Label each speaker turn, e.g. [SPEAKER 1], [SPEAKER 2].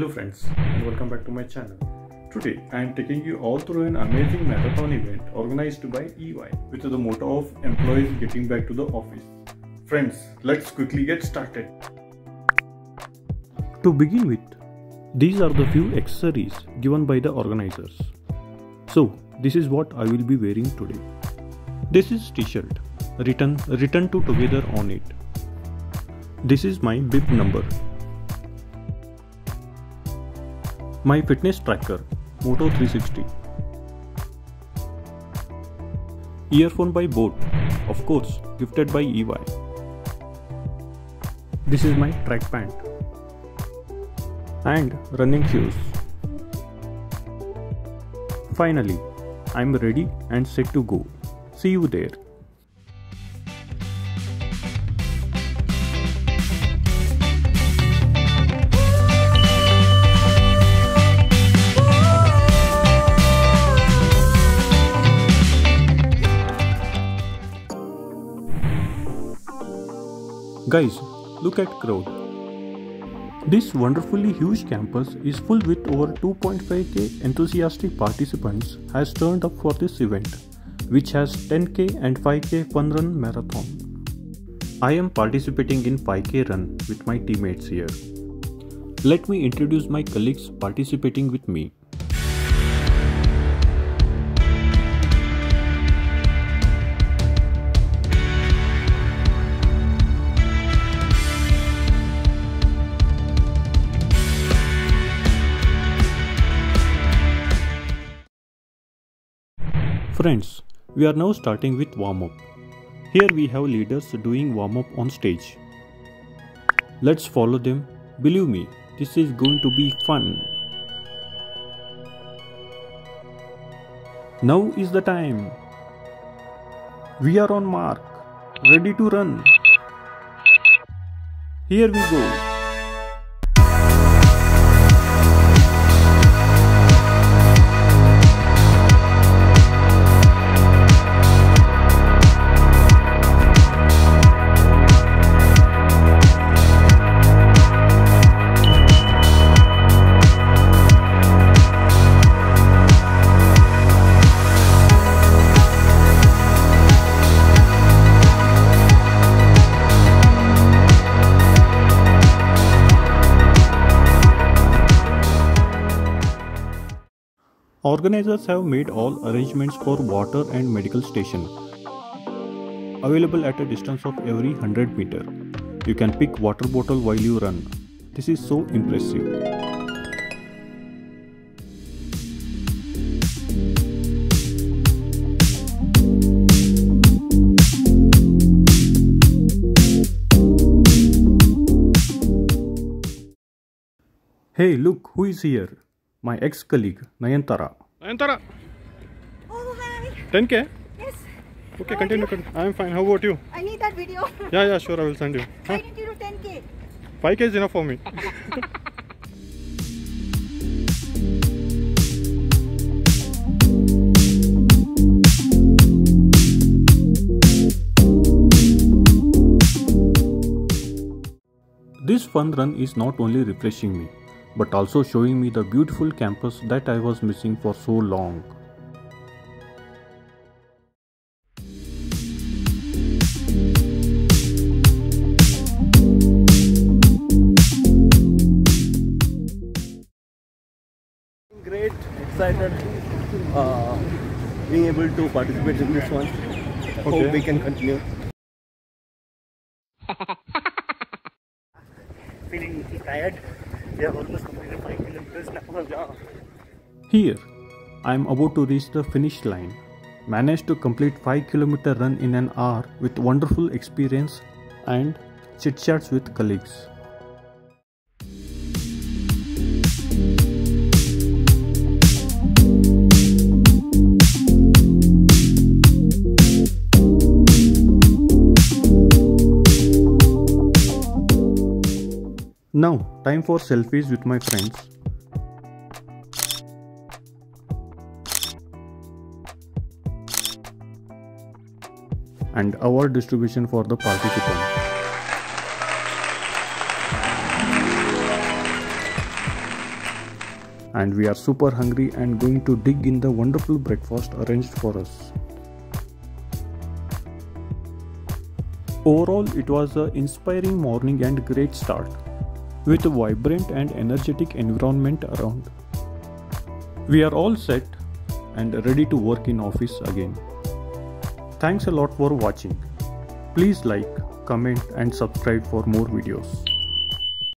[SPEAKER 1] Hello friends and welcome back to my channel. Today I am taking you all through an amazing marathon event organized by EY with the motto of employees getting back to the office. Friends, let's quickly get started. To begin with, these are the few accessories given by the organizers. So, this is what I will be wearing today. This is t-shirt written return to together on it. This is my bib number my fitness tracker Moto 360 Earphone by Boat of course gifted by EY This is my track pant and running shoes. Finally I'm ready and set to go. See you there Guys, look at crowd. This wonderfully huge campus is full with over 2.5k enthusiastic participants has turned up for this event, which has 10k and 5k fun run marathon. I am participating in 5k run with my teammates here. Let me introduce my colleagues participating with me. Friends, we are now starting with warm up. Here we have leaders doing warm up on stage. Let's follow them. Believe me, this is going to be fun. Now is the time. We are on mark, ready to run. Here we go. Organizers have made all arrangements for water and medical station available at a distance of every 100 meter. You can pick water bottle while you run. This is so impressive. Hey, look who is here my ex-colleague Nayantara.
[SPEAKER 2] Nayantara.
[SPEAKER 3] Oh, hi.
[SPEAKER 2] 10k?
[SPEAKER 3] Yes.
[SPEAKER 2] Okay,
[SPEAKER 3] How
[SPEAKER 2] continue. continue. I'm fine. How about you?
[SPEAKER 3] I need that video.
[SPEAKER 2] Yeah, yeah, sure. I will send you.
[SPEAKER 3] Why
[SPEAKER 2] Huh?
[SPEAKER 3] did you do 10k?
[SPEAKER 2] 5k is enough for me.
[SPEAKER 1] This fun run is not only refreshing me, but also showing me the beautiful campus that I was missing for so long.
[SPEAKER 4] Great, excited, uh, being able to participate in this one.
[SPEAKER 2] Okay.
[SPEAKER 4] Hope we can continue. Feeling tired. We have almost completed 5 kilometers now. Yeah.
[SPEAKER 1] Here, I am about to reach the finish line. Managed to complete 5 km run in an hour with wonderful experience and chit chats with colleagues. Now, time for selfies with my friends. and award distribution for the participants. and we are super hungry and going to dig in the wonderful breakfast arranged for us. Overall, it was an inspiring morning and great start with a vibrant and energetic environment around. We are all set and ready to work in office again. Thanks a lot for watching. Please like, comment and subscribe for more videos.